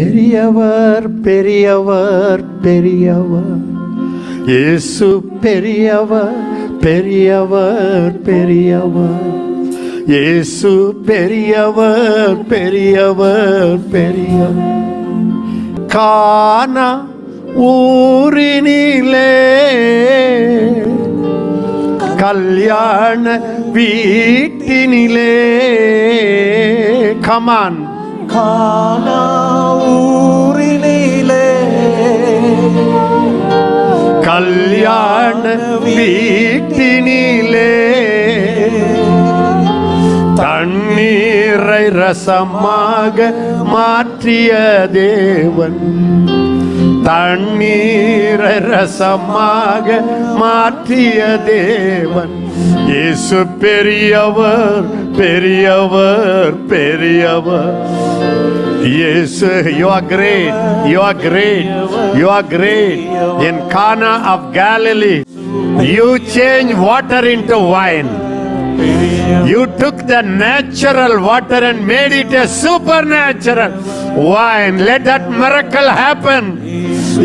பெரியவர் பெரியவர் பெரியவர். இயேசு பெரியவர் பெரியவர் பெரியவர். இயேசு பெரியவர் பெரியவர் பெரியவர். காண ஊரினிலே கல்யாண வீட்டினிலே. கமான் கானா ஊரினிலே. கல்யாண வீட்டினிலே. தண்ணீரை ரசமாக மாற்றிய தேவன். தண்ணீரை ரசமாக மாற்றிய தேவன் இயேசு பெரியவர் பெரியவர் பெரியவர் Yes, you are great. You are great. You are great. In Cana of Galilee, you change water into wine. You took the natural water and made it a supernatural wine. Let that miracle happen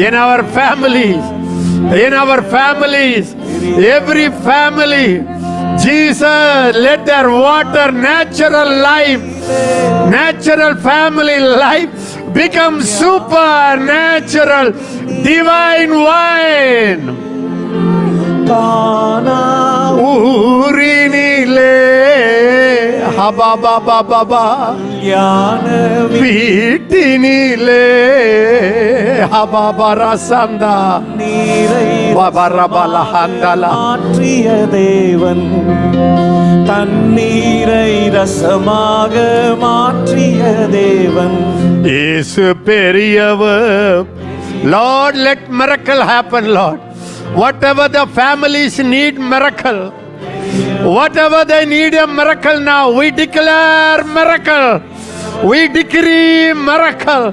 in our families. In our families. Every family. Jesus, let their water, natural life, natural family life become supernatural, divine wine. கானா ஊரினிலே ஹபாபாபாபா ஞான வீட்டினிலே மாற்றிய தேவன் தண்ணீரை ரசமாக மாற்றிய தேவன் இயேசு பெரியவர் Lord, let miracle happen, Lord. Whatever the families need miracle. Whatever they need a miracle now, we declare miracle. We decree miracle.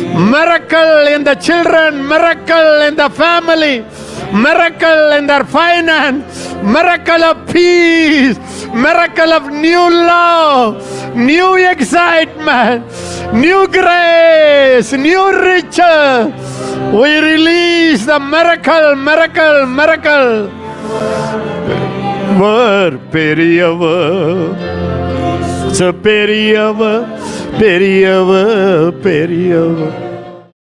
Miracle in the children, miracle in the family, miracle in their finance, miracle of peace, miracle of new love, new excitement, new grace, new riches. We release the miracle, miracle, miracle. Word, superior, superior. பெரியவர் பெரியவர்